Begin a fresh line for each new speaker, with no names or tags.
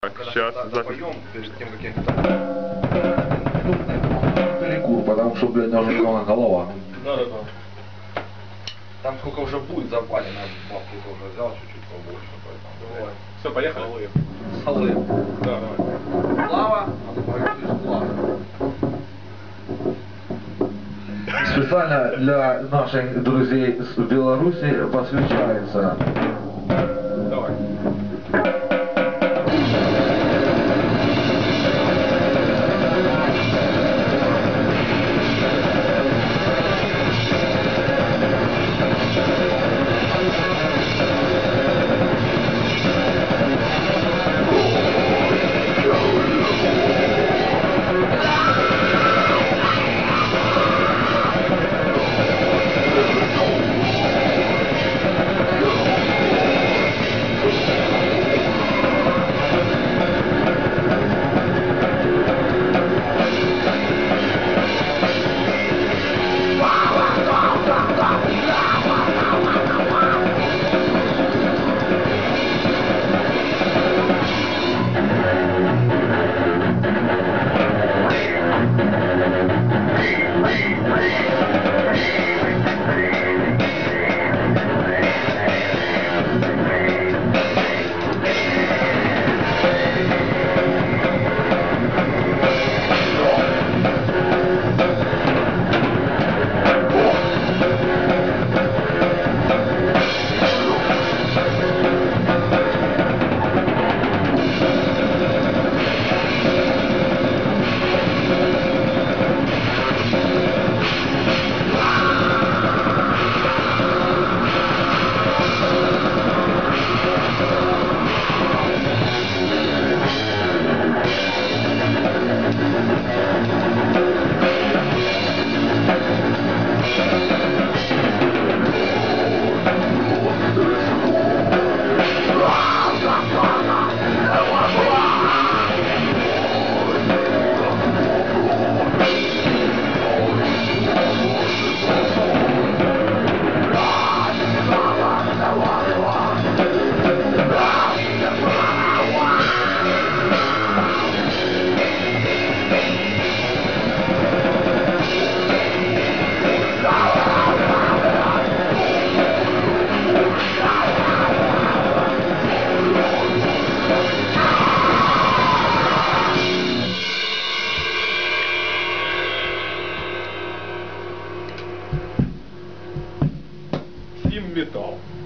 Так, сейчас запись.
запоем, перед тем, как я там...
Перекур, потому что, блядь, даже немного голова.
Да, да, да. Там сколько уже будет запалено, бабки тоже взял чуть-чуть побольше, поэтому... Давай.
Все, поехали?
Солы.
Да, давай.
Лава, а ну погодишь, лава.
Специально для наших друзей с Беларуси посвящается It all.